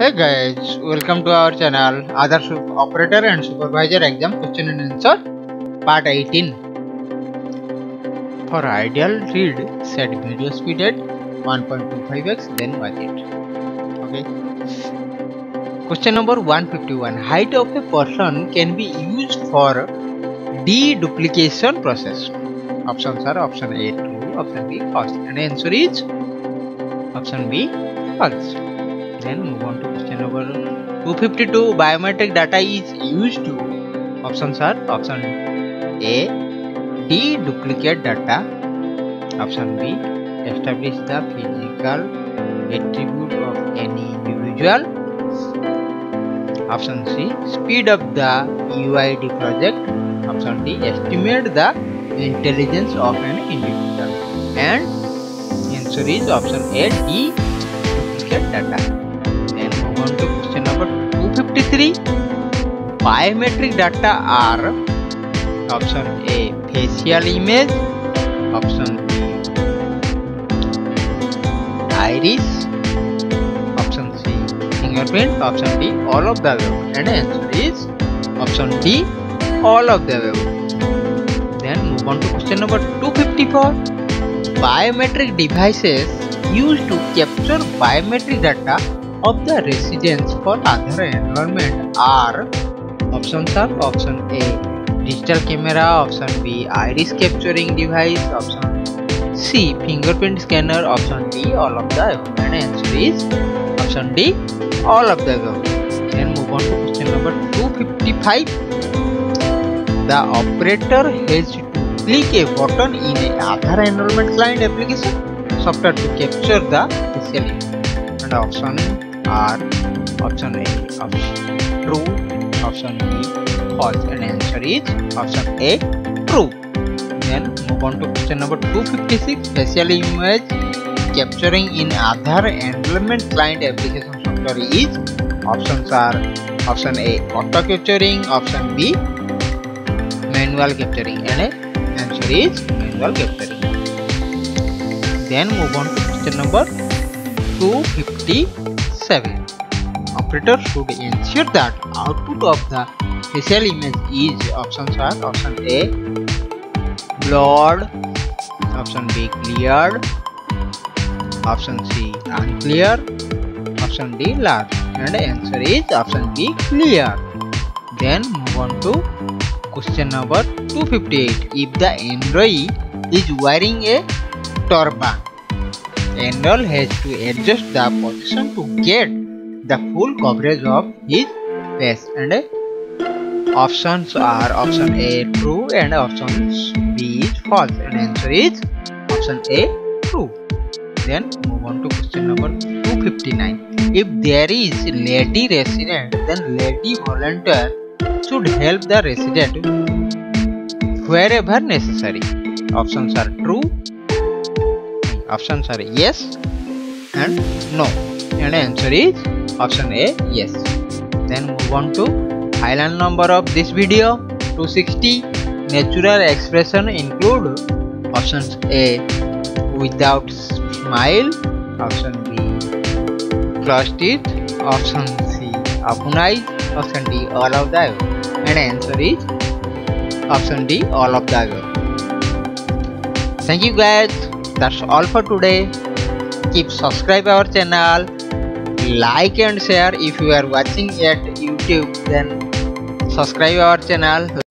Hey guys, welcome to our channel Aadhaar Operator and Supervisor Exam Question and Answer Part 18. For ideal read, set video speed at 1.25x, then watch it. Okay. Question number 151. Height of a person can be used for deduplication process. Options are option A true, option B false, and answer is option B false. Move on to question number 252. Biometric data is used to. Options are option A. Deduplicate data. Option B. Establish the physical attribute of any individual. Option C. Speed up the UID project. Option D. Estimate the intelligence of an individual. And answer is option A. Deduplicate data. On to question number 253. Biometric data are option A facial image, option B iris, option C fingerprint, option D all of the above, and answer is option D all of the above. Then move on to question number 254. Biometric devices used to capture biometric data of the residents for other environment are options are option A digital camera option B iris capturing device option C fingerprint scanner option D all of the and answer is option D all of the above then move on to question number 255 the operator has to click a button in a Aadhaar enrollment client application software to capture the facial and option are option A option true option B false and answer is option A true then move on to question number 256 facial image capturing in Aadhaar enrollment client application software is options are option A auto capturing option B manual capturing and answer is manual capturing then move on to question number 257 operator should ensure that output of the facial image is options are option A blurred option B cleared option C unclear option D large and answer is option B clear. Then move on to question number 258 if the enrollee is wearing a turban enroll has to adjust the position to get the full coverage of his face. And options are option A true and option B is false. And answer is option A true. Then move on to question number 259 if there is lady resident then lady volunteer should help the resident wherever necessary. Options are true options are yes and no. And answer is option a yes. Then move on to final number of this video. 260 natural expression include options a without smile option b closed teeth option c open eyes option d all of the above. And answer is option d all of the above. Thank you guys that's all for today. Keep subscribe our channel. Like and share if you are watching at youtube. Then subscribe our channel